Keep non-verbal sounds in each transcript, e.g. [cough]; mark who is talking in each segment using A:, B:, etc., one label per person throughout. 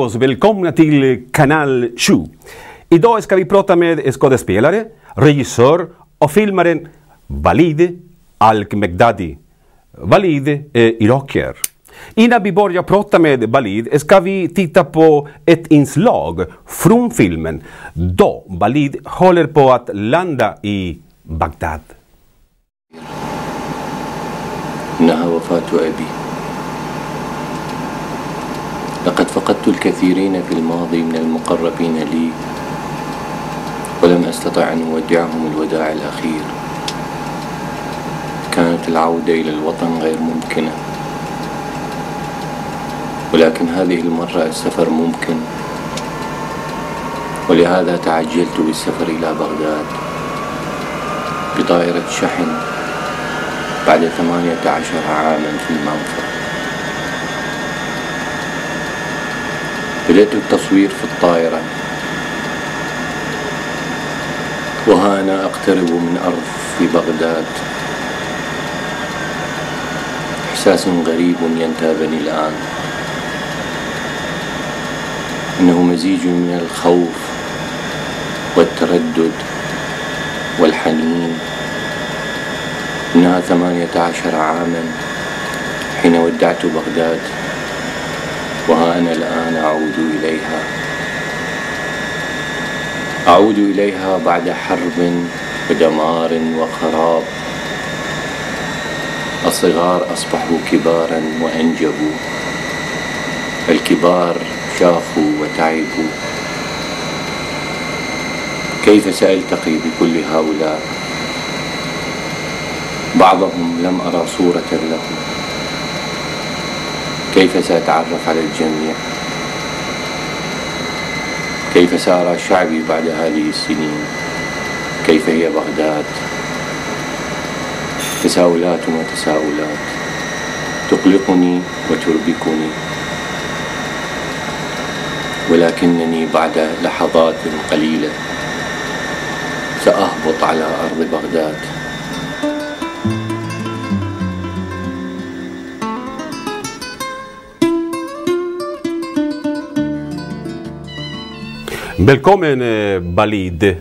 A: Hola, hola amigos! Välkomna till Kanal 7. Idag ska vi prata med skådespelare, regissör och filmaren Walid Al-Megdadi. Walid är irakier. Innan vi börjar prata med Walid ska vi titta på ett inslag från filmen då Walid håller på att landa i Bagdad.
B: إنها وفاة أبي لقد فقدت الكثيرين في الماضي من المقربين لي ولم أستطع أن أودعهم الوداع الأخير. كانت العودة إلى الوطن غير ممكنة. ولكن هذه المرة السفر ممكن. ولهذا تعجلت بالسفر إلى بغداد بطائرة شحن بعد ثمانية عشر عاما في المنفى. بدأت التصوير في الطائرة. وها أنا أقترب من أرض في بغداد. إحساس غريب ينتابني الآن. إنه مزيج من الخوف والتردد والحنين. إنها ثمانية عشر عاما حين ودعت بغداد. وها أنا الآن أعود إليها. أعود إليها بعد حرب ودمار وخراب. الصغار أصبحوا كبارا وأنجبوا. الكبار شاخوا وتعبوا. كيف سألتقي بكل هؤلاء؟ بعضهم لم أرى صورة له كيف سأتعرف على الجميع؟ كيف سأرى شعبي بعد هذه السنين؟ كيف هي بغداد؟ تساؤلات وتساؤلات. تقلقني وتربكني. ولكنني بعد لحظات قليلة سأهبط على أرض بغداد.
A: Välkommen eh, Walid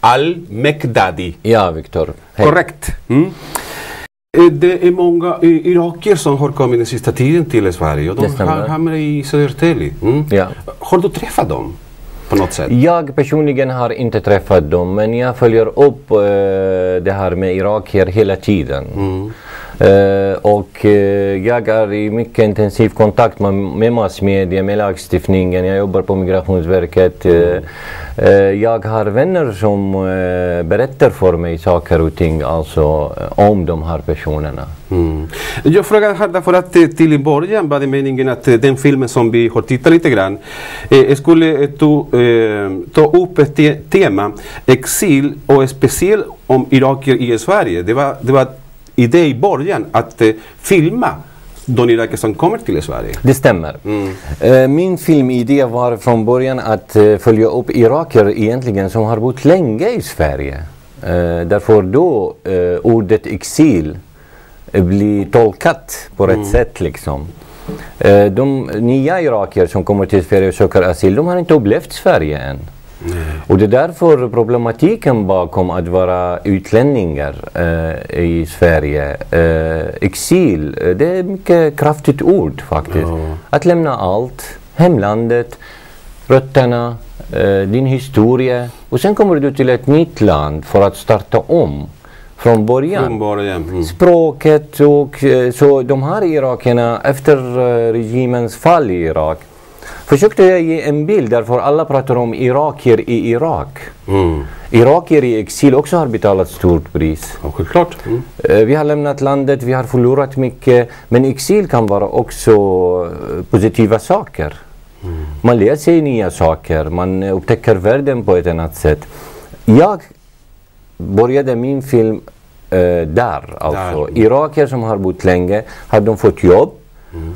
A: Al-Mekdadi.
C: Ja, Viktor.
A: Korrekt. Mm. Eh, Det är många eh, irakier som har kommit den sista tiden till Sverige och de har hamnat i Södertälje. Mm.
C: Ja.
A: Har du träffat dem på något sätt?
C: Jag personligen har inte träffat dem men jag följer upp eh, det här med irakier hela tiden. Eh, Eh, och eh, jag är i mycket intensiv kontakt med, med massmedia, med lagstiftningen. Jag jobbar på Migrationsverket. Eh, jag har vänner som berättar för mig saker och ting alltså, om de här personerna.
A: Mm. Jag frågar här därför att till i början var det meningen att den filmen som vi har tittat lite grann eh, skulle to, ta, eh, ta upp ett te tema, exil och speciellt om irakier i Sverige. Det var, det var idé i början att eh, filma de irakier som kommer till Sverige.
C: Det stämmer. Eh, Min filmidé var från början att eh, följa upp iraker egentligen som har bott länge i Sverige. Eh, Därför då ordet exil blir tolkat på rätt sätt liksom. De nya irakier som kommer till Sverige och söker asyl, de har inte upplevt Sverige än. Och det är därför problematiken bakom att vara utlänningar eh, i Sverige. Eh, exil, eh, det är ett mycket kraftigt ord faktiskt. Att lämna allt, hemlandet, rötterna, eh, din historia och sen kommer du till ett nytt land för att starta om från början.
A: Från början. Mm.
C: Språket och eh, så de här irakierna efter eh, regimens fall i Irak försökte jag ge en bild därför alla pratar om irakier i Irak.
A: Mm.
C: Irakier i exil också har betalat stort pris.
A: Självklart. Mm.
C: Eh, Vi har lämnat landet, vi har förlorat mycket. Men exil kan vara också eh, positiva saker. Man lär sig nya saker, man eh, upptäcker världen på ett annat sätt. Jag började min film eh, där. Alltså.
A: Där.
C: Irakier som har bott länge, har de fått jobb?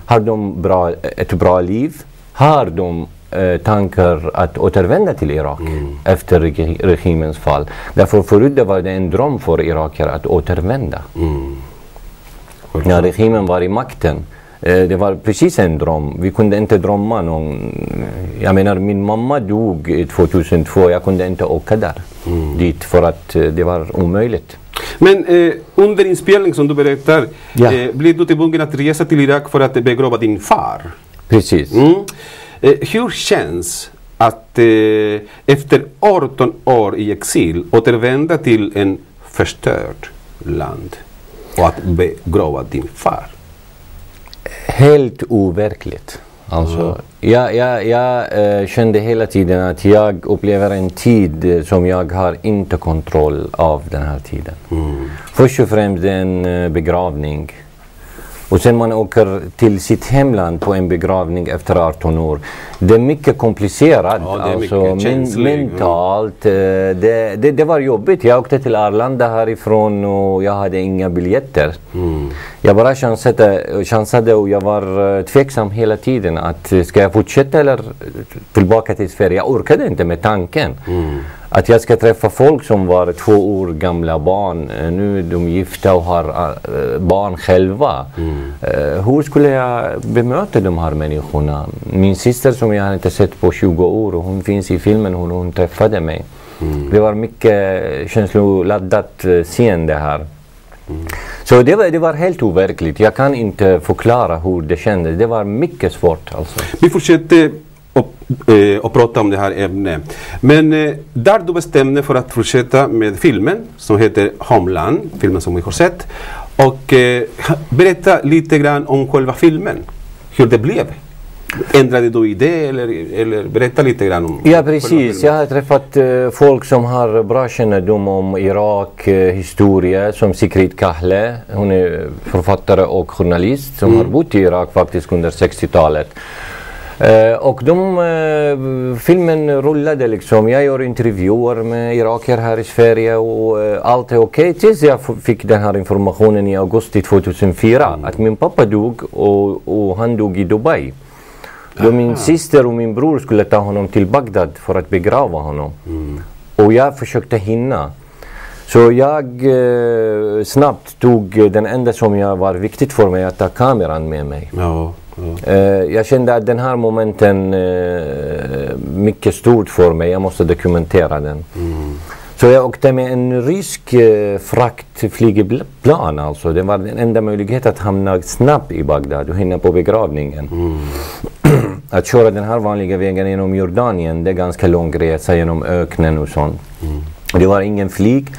C: Har de bra, ett bra liv? Har de eh, tankar att återvända till Irak efter regi- regimens fall? Därför förut det var det en dröm för irakier att återvända. När regimen var i makten Eh, Det var precis en dröm. Vi kunde inte drömma någon... Jag menar min mamma dog eh, 2002. Jag kunde inte åka där dit för att eh, det var omöjligt.
A: Men eh, under inspelning som du berättar
C: Ja.
A: eh, blir du tvungen att resa till Irak för att begrava din far.
C: Precis.
A: Mm. Eh, hur känns att eh, efter 18 år i exil återvända till en förstörd land och att begrava din far?
C: Helt overkligt. Alltså, jag jag, jag eh, kände hela tiden att jag upplever en tid eh, som jag har inte kontroll av den här tiden. Först och främst en eh, begravning. Och sen man åker till sitt hemland på en begravning efter 18 år. Det är mycket komplicerat.
A: Ja, det är
C: alltså,
A: mycket ja.
C: mentalt. eh, Det, det, det var jobbigt. Jag åkte till Arlanda härifrån och jag hade inga biljetter. Jag bara chansade, chansade och jag var eh, tveksam hela tiden. att eh, Ska jag fortsätta eller tillbaka till Sverige? Jag orkade inte med tanken. Att jag ska träffa folk som var två år gamla barn. Eh, Nu är de gifta och har eh, barn själva. Eh, hur skulle jag bemöta de här människorna? Min syster som jag inte sett på 20 år, hon finns i filmen hon, hon träffade mig. Det var mycket känsloladdat scen det här. Så det var, det var helt overkligt. Jag kan inte förklara hur det kändes. Det var mycket svårt alltså.
A: Vi fortsätter att eh, att prata om det här ämnet. Men eh, där du bestämde för att fortsätta med filmen som heter Homeland, filmen som vi har sett. Och eh, berätta lite grann om själva filmen, hur det blev. Ändrade du idé eller, eller berätta lite grann om
C: Ja precis, jag har träffat eh, folk som har bra kännedom om Irak eh, historia som Sikrit Kahle. Hon är författare och journalist som har bott i Irak faktiskt under 60-talet. Eh, och de, eh, filmen rullade liksom. Jag gör intervjuer med irakier här i Sverige och eh, allt är okej tills jag fick den här informationen i augusti 2004 att min pappa dog och, och han dog i Dubai. Då min syster och min bror skulle ta honom till Bagdad för att begrava honom. Och jag försökte hinna. Så jag eh, snabbt tog den enda som jag var viktigt för mig att ta kameran med mig.
A: Ja,
C: Eh, jag kände att den här momenten eh, mycket stort för mig. Jag måste dokumentera den. Så jag åkte med en rysk eh, fraktflygplan alltså. Det var den enda möjligheten att hamna snabbt i Bagdad och hinna på begravningen. [clears throat] att köra den här vanliga vägen genom Jordanien, det är ganska lång resa genom öknen och sånt. Det var ingen flyg.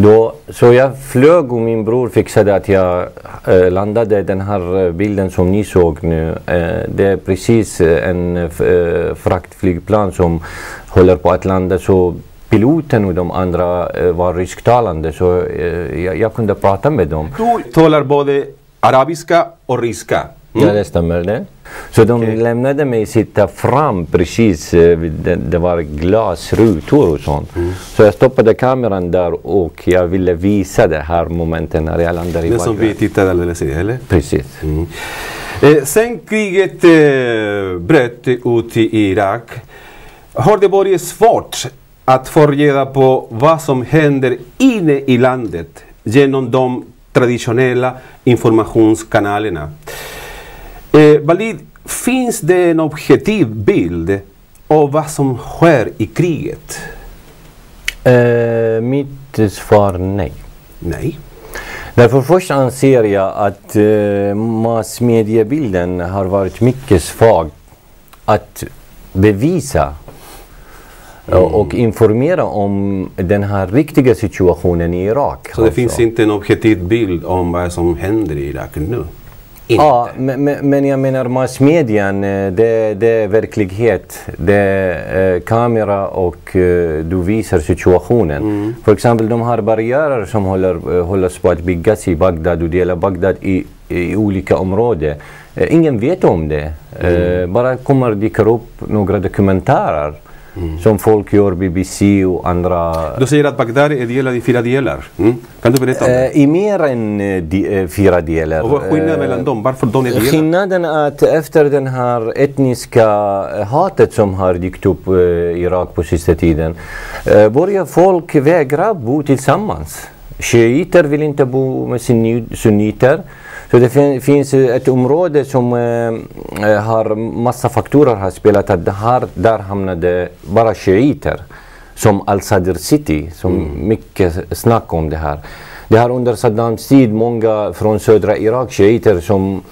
C: Då, så jag flög och min bror fixade att jag eh, landade den här eh, bilden som ni såg nu. Eh, det är precis eh, en eh, fraktflygplan som håller på att landa. Så piloten och de andra eh, var rysktalande så eh, jag, jag kunde prata med dem.
A: Du talar både arabiska och ryska.
C: Ja, det stämmer det. Så de lämnade mig sitta fram precis, eh, det, det var glasrutor och sånt. Så jag stoppade kameran där och jag ville visa det här momentet när jag landade i
A: Det som vi tittade alldeles i, eller?
C: Precis.
A: Eh, sen kriget eh, bröt ut i Irak har det varit svårt att få reda på vad som händer inne i landet genom de traditionella informationskanalerna. Eh, Walid, finns det en objektiv bild av vad som sker i kriget?
C: Eh, mitt svar nej.
A: Nej.
C: Därför först anser jag att eh, massmediebilden har varit mycket svag att bevisa eh, och informera om den här riktiga situationen i Irak.
A: Så det
C: alltså.
A: finns inte en objektiv bild om vad som händer i Irak nu? Inte.
C: Ja, men, men- jag menar massmedien, eh, det, det är verklighet. Det är eh, kamera och eh, du visar situationen. För exempel de här barriärer som håller, håller på att byggas i Bagdad och delar Bagdad i, i olika områden. Eh, ingen vet om det. Eh, bara kommer dyker upp några dokumentärer som folk gör, BBC och andra
A: Du säger att Bagdad är delad i fyra delar. Mm. Kan du berätta om det?
C: Eh, I mer än eh, di, eh, fyra delar.
A: Och vad är skillnaden mellan dem? Varför de är delade?
C: Skillnaden är att efter den här etniska hatet som har dykt upp i Irak på sista tiden börjar folk vägra bo tillsammans. Shiiter vill inte bo med sunni- sunniter. Så det fin finns ett område som eh, har massa faktorer har spelat att här, där hamnade bara shiiter. Som Al-Sadr City, som mm. mycket snack om det här. Det har under Saddams tid många från södra Irak, shiiter, som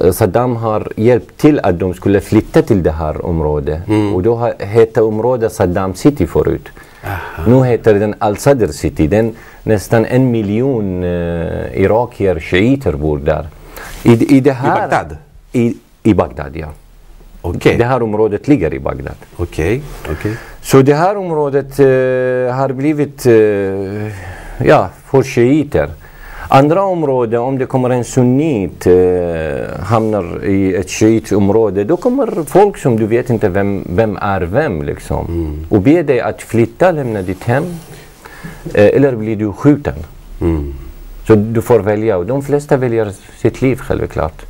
C: Eh, Saddam har hjälpt till att de skulle flytta till det här området. Mm. Och då hette området Saddam City förut. Aha. Nu heter den Al-Sadr City. Den, nästan en miljon uh, irakier, shiiter bor där.
A: I, i, det här, I Bagdad?
C: I, i Bagdad, ja.
A: Okay.
C: Det här området ligger i Bagdad.
A: Okay. Okay.
C: Så det här området uh, har blivit, uh, ja, för shiiter. Andra områden, om det kommer en sunnit, eh, hamnar i ett shiitområde, då kommer folk som du vet inte vem, vem är vem liksom. Mm. Och ber dig att flytta, lämna ditt hem. Eh, eller blir du skjuten. Mm. Så du får välja och de flesta väljer sitt liv självklart.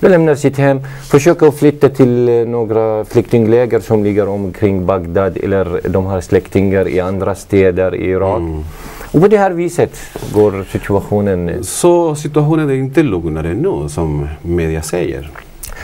C: De lämnar sitt hem, försöker flytta till eh, några flyktingläger som ligger omkring Bagdad eller de har släktingar i andra städer i Irak. Mm. Och på det här viset går situationen...
A: Så situationen är inte lugnare nu som media säger?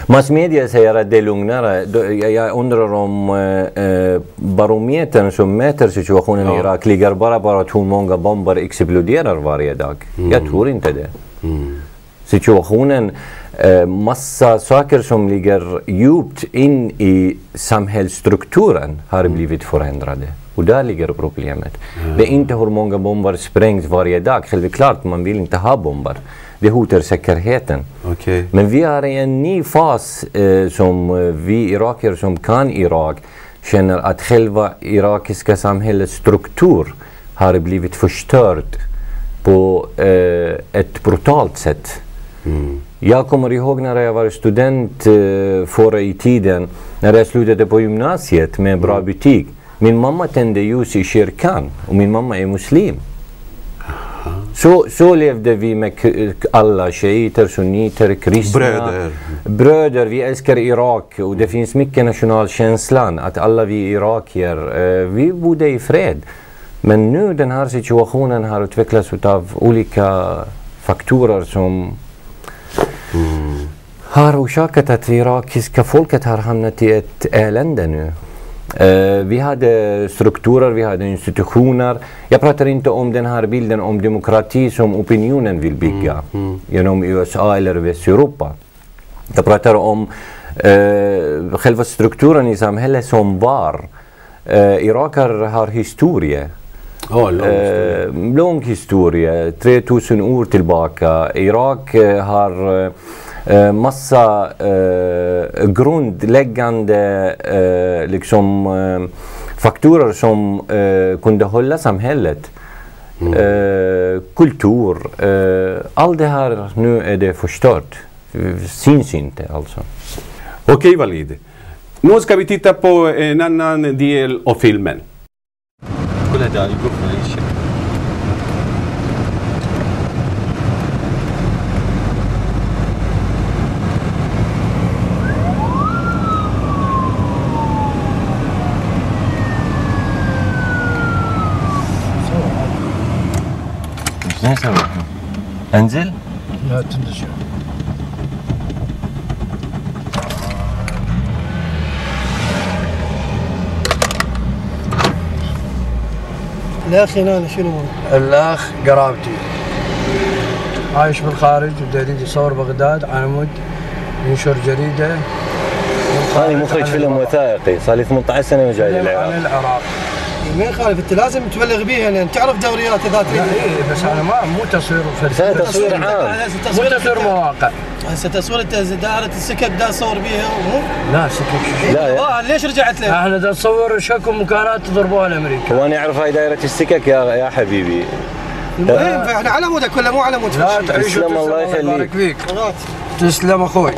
C: Massmedia säger att det är lugnare. Jag undrar om eh, eh, barometern som mäter situationen ja. i Irak ligger bara på att hur många bomber exploderar varje dag. Mm. Jag tror inte det. Mm. Situationen, eh, massa saker som ligger djupt in i samhällsstrukturen har mm. blivit förändrade. Och där ligger problemet. Mm. Det är inte hur många bomber sprängs varje dag. Självklart, man vill inte ha bomber. Det hotar säkerheten.
A: Okay.
C: Men vi är i en ny fas eh, som eh, vi irakier som kan Irak känner att själva irakiska samhällets struktur har blivit förstörd på eh, ett brutalt sätt. Mm. Jag kommer ihåg när jag var student eh, förr i tiden, när jag slutade på gymnasiet med bra mm. betyg. Min mamma tände ljus i kyrkan och min mamma är muslim. Så, så levde vi med alla shiiter, sunniter, kristna.
A: Bröder.
C: Bröder. Vi älskar Irak och det finns mycket nationalkänslan att alla vi irakier, eh, vi bodde i fred. Men nu den här situationen har utvecklats av olika faktorer som mm. har orsakat att irakiska folket har hamnat i ett elände nu. Uh, vi hade strukturer, vi hade institutioner. Jag pratar inte om den här bilden om demokrati som opinionen vill bygga mm. Mm. genom USA eller Västeuropa. Jag pratar om uh, själva strukturen i samhället som var. Uh, Irakar har historia.
A: Oh, lång, historia.
C: Uh, lång historia, 3000 år tillbaka. Irak har eh, massa eh, grundläggande eh, liksom, eh, faktorer som eh, kunde hålla samhället. Mm. Eh, kultur, allt det här nu är det förstört. Syns inte alltså.
A: Okej okay, Valid. Nu ska vi titta på en annan del av filmen.
C: شو نسوي انزل؟
D: لا تنزل الأخ هنا شنو؟ الأخ قرابتي. عايش بالخارج وجديد يصور بغداد على مود ينشر جريدة.
C: هذه مخرج فيلم وثائقي صار لي 18 سنة وجاي للعراق.
D: عن العراق. ما يخالف انت لازم تبلغ بيها لأن تعرف دوريات اذا تريد اي بس أنا ما مو تصوير
C: فرد تصوير عام.
D: مو تصوير مواقع. هسه تصوير انت دائرة السكك دا تصور بيها مو؟ لا سكك لا ليش رجعت له؟ إحنا دا نصور شكو مكانات تضربوها الامريكا
C: وأنا اعرف هاي دائرة السكك يا يا حبيبي.
D: المهم إحنا على مودك ولا مو على مود لا تعيش تسلم الله يخليك. تسلم أخوي.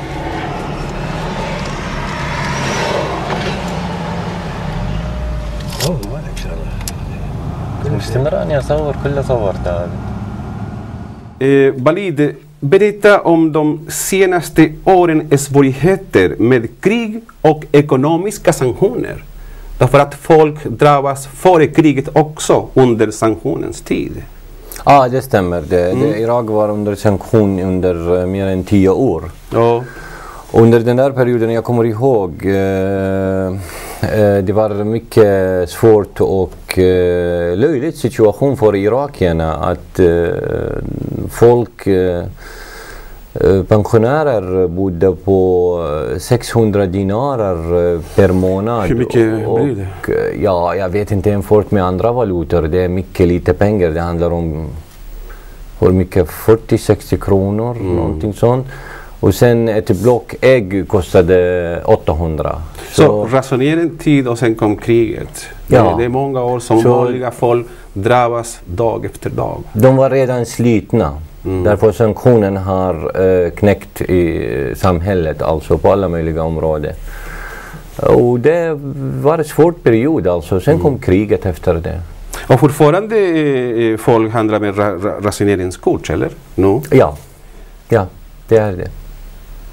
C: مستمر اني اصور كل صورت هذا
A: eh, Valid, berätta om de senaste årens svårigheter med krig och ekonomiska sanktioner. Därför att folk drabbas före kriget också under sanktionens tid.
C: Ja, det stämmer. Det, mm. det, Irak var under sanktion under uh, mer än tio år.
A: Ja.
C: Under den där perioden, jag kommer ihåg, uh, uh, det var mycket svårt och uh, löjligt situation för irakierna att folk pensionärer bodde på 600 dinarer per månad.
A: Hur mycket och, blir det?
C: Ja, jag vet inte jämfört med andra valutor. Det är mycket lite pengar. Det handlar om hur mycket? 40-60 kronor, mm. någonting sånt. Och sen ett block ägg kostade 800.
A: Så, så ransonering tid och sen kom kriget. Ja. Det, är många år som så, vanliga folk drabbas dag efter dag.
C: De var redan slitna. Mm. Därför sanktionen har uh, knäckt i samhället, alltså på alla möjliga områden. Och det var en svår period alltså. Sen mm. kom kriget efter det.
A: Och fortfarande eh, folk handlar med ra rationeringskort, eller? No?
C: Ja. ja, det är det.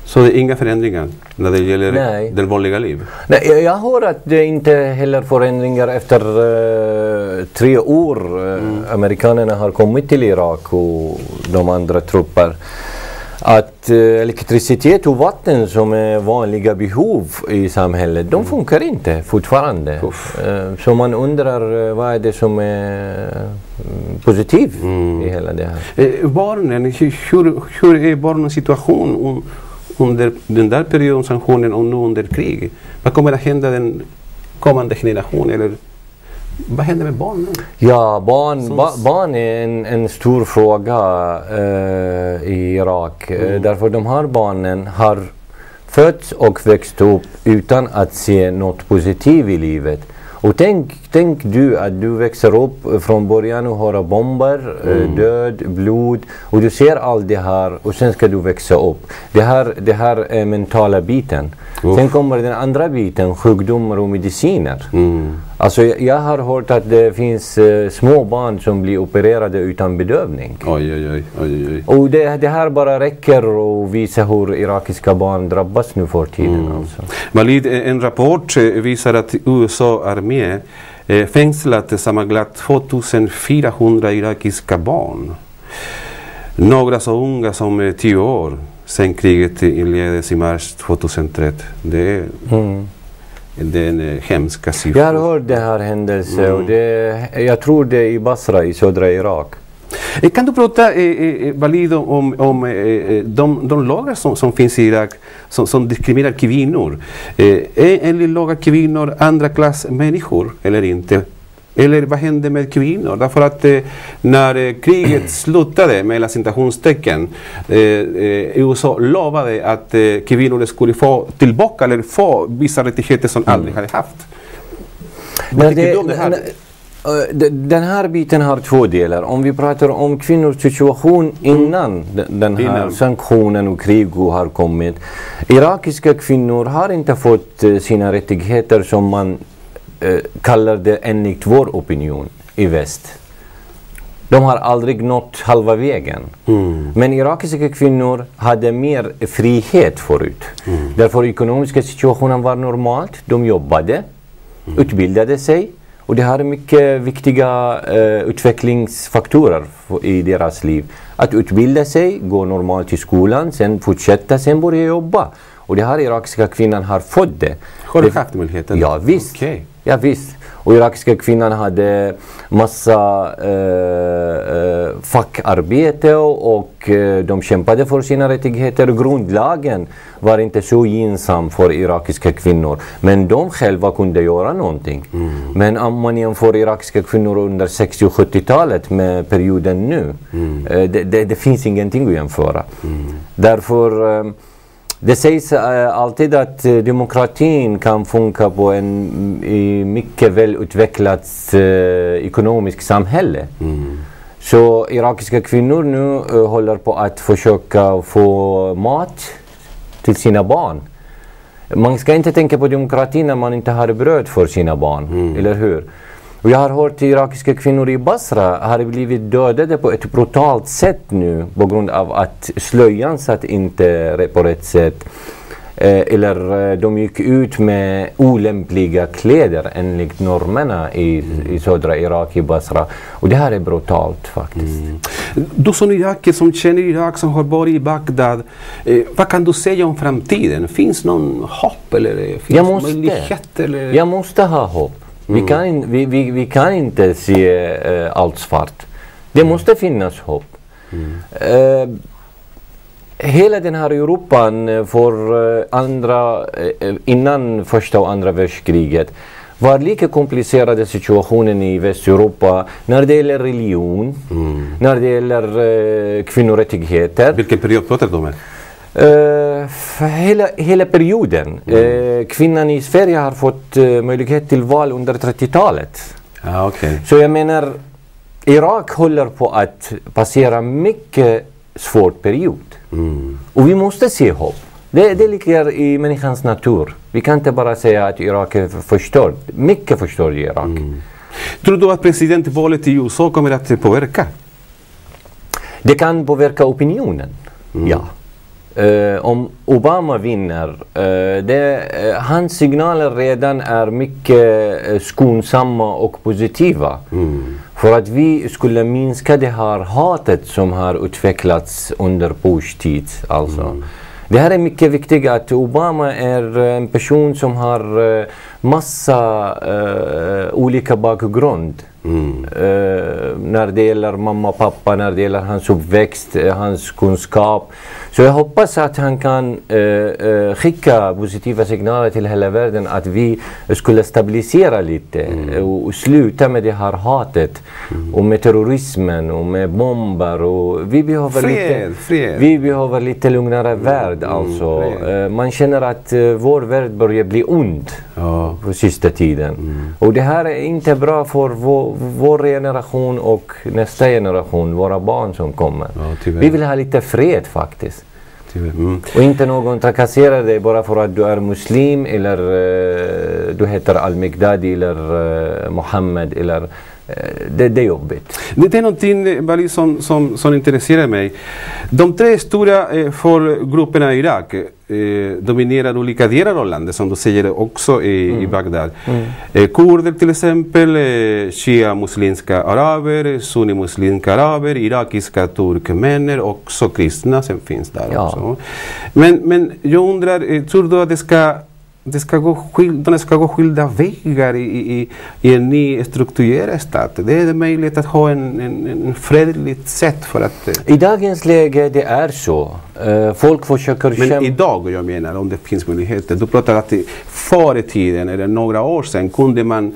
A: Så det är inga förändringar när det gäller Nej. den vanliga liv?
C: Nej, jag hör att det inte heller förändringar efter uh, tre år. Uh, mm. Amerikanerna har kommit till Irak och de andra trupper att eh, elektricitet och vatten som är vanliga behov i samhället, de mm. funkar inte fortfarande. Eh, så man undrar eh, vad är det som är mm, positivt mm. i hela det här.
A: Eh, barnen, hur, hur är barnens situation under den där perioden, sanktionen och nu under krig? Vad kommer att hända den kommande generationen? Eller vad händer med barnen?
C: Ja, barn, ba, barn är en, en stor fråga uh, i Irak. Eh, mm. Därför de här barnen har fötts och växt upp utan att se något positivt i livet. Och tänk, tänk du att du växer upp från början och höra bomber, eh, mm. död, blod och du ser allt det här och sen ska du växa upp. Det här, det här är mentala biten. Uff. Sen kommer den andra biten, sjukdomar och mediciner. Mm. Alltså jag har hört att det finns uh, små barn som blir opererade utan bedövning.
A: Oj, oj, oj. oj, oj.
C: Och det, det, här bara räcker att visa hur irakiska barn drabbas nu för tiden. Mm. Alltså.
A: Malid, en rapport eh, visar att USA armé eh, fängslat sammanlagt 2400 irakiska barn. Några så unga som 10 år sen kriget inleddes i mars 2003. Det är, mm. det är en eh, hemska siffra.
C: Jag har hört det här händelsen mm. och det, jag tror det är i Basra i södra Irak.
A: Eh, kan du prata, eh, Valido, eh, om, om eh, de, de lagar som, som finns i Irak som, som diskriminerar kvinnor? Eh, är enligt lagar kvinnor andra klass människor eller inte? Eller vad hände med kvinnor? Därför att eh, när eh, kriget [clears throat] slutade, mellan citationstecken, eh, eh USA lovade att eh, kvinnor skulle få tillbaka eller få vissa rättigheter som mm. aldrig hade haft.
C: Vad tycker du om det här? Eh, den här biten har två delar. Om vi pratar om kvinnors situation innan den här innan. sanktionen och kriget har kommit. Irakiska kvinnor har inte fått sina rättigheter som man kallar det enligt vår opinion i väst. De har aldrig nått halva vägen. Mm. Men irakiska kvinnor hade mer frihet förut. Mm. Därför ekonomiska situationen var normalt. De jobbade, mm. utbildade sig och det har mycket viktiga uh, utvecklingsfaktorer i deras liv. Att utbilda sig, gå normalt till skolan, sen fortsätta, sen börja jobba. Och det här irakiska kvinnan har fått det.
A: Har du haft möjligheten?
C: Ja visst. Okay. Ja, visst. Och irakiska kvinnan hade massa eh, eh, fackarbete och, och eh, de kämpade för sina rättigheter. Grundlagen var inte så gynnsam för irakiska kvinnor. Men de själva kunde göra någonting. Mm. Men om man jämför irakiska kvinnor under 60 och 70-talet med perioden nu. Mm. Eh, det, det, det, finns ingenting att jämföra. Mm. Därför eh, det sägs äh, alltid att äh, demokratin kan funka på en i mycket välutvecklat äh, ekonomiskt samhälle. Mm. Så irakiska kvinnor nu håller på att försöka få mat till sina barn. Man ska inte tänka på demokrati när man inte har bröd för sina barn, mm. eller hur? Och jag har hört irakiska kvinnor i Basra har blivit dödade på ett brutalt sätt nu på grund av att slöjan satt inte på rätt sätt. Eh, eller eh, de gick ut med olämpliga kläder enligt normerna i, mm. i södra Irak, i Basra. Och det här är brutalt faktiskt. Mm.
A: Du som irakier som känner Irak, som har varit i Bagdad. Eh, vad kan du säga om framtiden? Finns någon hopp eller finns
C: jag måste, möjlighet? Eller? Jag måste ha hopp. Mm. Vi, kan, vi, vi, vi kan inte se uh, allt svart. Det mm. måste finnas hopp. Uh, hela den här Europan eh, för andra, innan första och andra världskriget var lika komplicerade situationen i Västeuropa när det gäller religion, mm. när det gäller uh, kvinnorättigheter.
A: Vilken period pratar du om?
C: Uh, hela, hela perioden. Mm. Uh, kvinnan i Sverige har fått uh, möjlighet till val under 30-talet.
A: Ah, okay.
C: Så jag menar, Irak håller på att passera mycket svår period. Mm. Och vi måste se hopp. Det, det ligger i människans natur. Vi kan inte bara säga att Irak är förstört. Mycket förstört i Irak. Mm.
A: Tror du att presidentvalet i USA kommer att påverka?
C: Det kan påverka opinionen, mm. ja. Uh, om Obama vinner, uh, det, uh, hans signaler redan är mycket skonsamma och positiva. Mm. För att vi skulle minska det här hatet som har utvecklats under Bush tid. Alltså. Mm. Det här är mycket viktigt att Obama är en person som har massa olika bakgrund. Mm. Uh, när det gäller mamma och pappa, när det gäller hans uppväxt, uh, hans kunskap. Så jag hoppas att han kan uh, skicka positiva signaler till hela världen att vi skulle stabilisera lite mm. och sluta med det här hatet mm. och med terrorismen och med bomber. Och vi, behöver
A: fred,
C: lite,
A: fred.
C: vi behöver lite lugnare värld mm, alltså. man känner att vår värld börjar bli ond ja. på sista tiden. Mm. Och det här är inte bra för vår vår generation och nästa generation, våra barn som kommer. Ja, vi vill ha lite fred faktiskt. Mm. Och inte någon trakasserar dig bara för att du är muslim eller uh, du heter Al-Mikdadi eller uh, Mohammed eller det, det är jobbigt.
A: Det är någonting Bali, som, som, som intresserar mig. De tre stora eh, folkgrupperna i Irak eh, dominerar olika delar av landet som du säger också i, mm. i Bagdad. Mm. Eh, kurder till exempel, eh, shia-muslimska araber, sunni-muslimska araber, irakiska turkmener och också kristna som finns där ja. också. Men, men jag undrar, eh, tror du att det ska det ska gå skilda, ska gå skilda vägar i, i, i en ny strukturerad stat. Det är möjligt att ha en, en, en fredligt sätt för att...
C: Eh, I dagens läge det är så. Uh, folk försöker
A: Men kämpa. idag, jag menar, om det finns möjligheter. Du pratar att förr i tiden, eller några år sedan, kunde man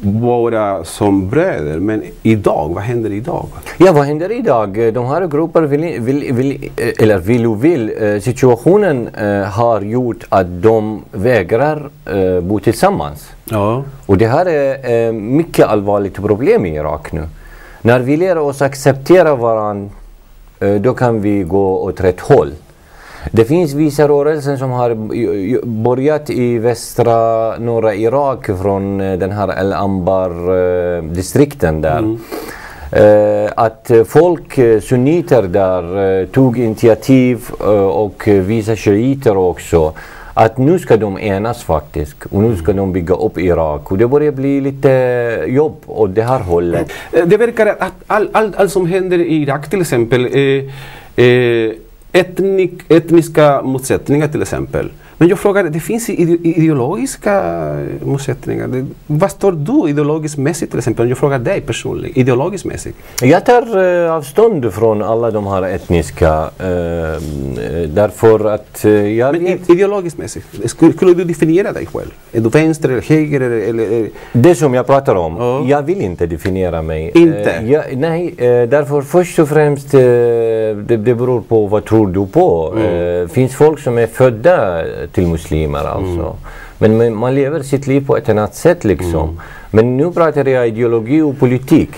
A: vara som bröder. Men idag, vad händer idag?
C: Ja, vad händer idag? De här grupperna vill, vill, vill, eller vill och vill, eh, situationen eh, har gjort att de vägrar eh, bo tillsammans. Ja. Och det här är mycket allvarligt problem i Irak nu. När vi lär oss acceptera varandra, då kan vi gå åt rätt håll. Det finns vissa rörelser som har börjat i västra norra Irak från eh, den här El Ambar eh, distrikten där. Mm. Uh, att folk, sunniter där, tog initiativ och vissa shiiter också. Att nu ska de enas faktiskt och nu ska de bygga upp Irak. Och det börjar bli lite jobb åt det här hållet.
A: Det verkar att allt all, all som händer i Irak till exempel etnik, etniska motsättningar till exempel. Men jag frågar, det finns ideologiska motsättningar. Vad står du ideologiskt mässigt till exempel? Jag frågar dig personligen, ideologiskt mässigt.
C: Jag tar uh, avstånd från alla de här etniska, uh, därför att uh, jag
A: Men vet... ideologiskt mässigt, skulle, skulle, du definiera dig själv? Är du vänster eller höger? Eller, eller,
C: Det som jag pratar om, oh. jag vill inte definiera mig.
A: Inte?
C: Jag, nej, därför först och främst, det, det beror på vad tror du på. Mm. finns folk som är födda till muslimer alltså. Mm. Men man lever sitt liv på ett annat sätt liksom. Mm. Men nu pratar jag ideologi och politik.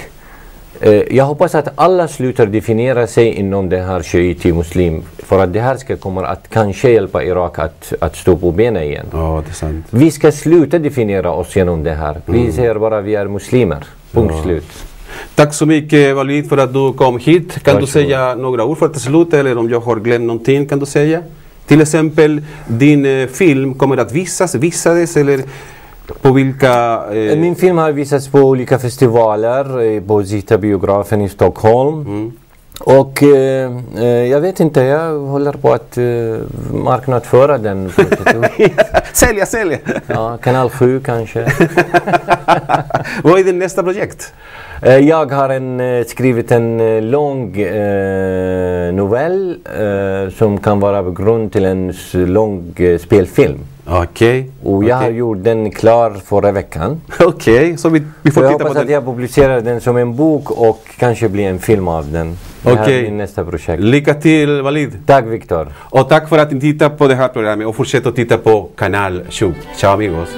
C: Eh, jag hoppas att alla slutar definiera sig inom den här shiiti muslim för att det här ska komma att kanske hjälpa Irak att, att stå på benen igen.
A: Ja, det är sant.
C: Vi ska sluta definiera oss genom det här. Vi mm. säger bara vi är muslimer. Punkt ja. slut.
A: Tack så mycket Walid för att du kom hit. Kan Tack du säga några ord för att sluta eller om jag har glömt någonting kan du säga? Till exempel din eh, film kommer att visas, visades eller på vilka...
C: Eh... Min film har visats på olika festivaler, eh, på Zita biografen i Stockholm. Mm. Och eh, eh, jag vet inte, jag håller på att eh, marknadsföra den. [laughs] [laughs]
A: sälja, sälja!
C: Ja, kanal 7 kanske. [laughs]
A: Vad är din nästa projekt?
C: Eh, jag har en, eh, skrivit en eh, lång eh, novell eh, som kan vara grund till en lång eh, spelfilm.
A: Okej. Okay.
C: Och jag okay. har gjort den klar förra veckan. [laughs]
A: Okej, okay. så vi, vi får
C: så
A: titta på den.
C: Jag hoppas att jag publicerar den som en bok och kanske blir en film av den.
A: Okej. Okay.
C: nästa projekt.
A: Lycka till Walid.
C: Tack Viktor.
A: Och tack för att ni tittar på det här programmet och fortsätt att titta på kanal 20. Ciao amigos.